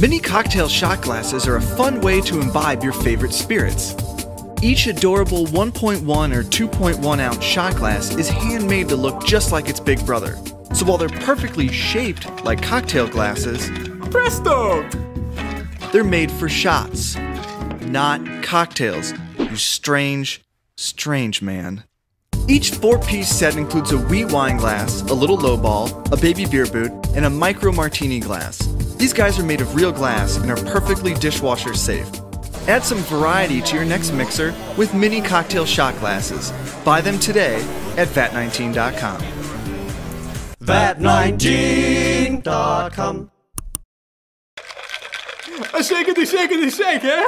Mini cocktail shot glasses are a fun way to imbibe your favorite spirits. Each adorable 1.1 or 2.1 ounce shot glass is handmade to look just like its big brother. So while they're perfectly shaped like cocktail glasses, Presto! they're made for shots, not cocktails, you strange, strange man. Each four piece set includes a wee wine glass, a little lowball, a baby beer boot, and a micro martini glass. These guys are made of real glass and are perfectly dishwasher safe. Add some variety to your next mixer with mini cocktail shot glasses. Buy them today at vat19.com. Vat19.com. Zeker die, zeker die, zeker, hè?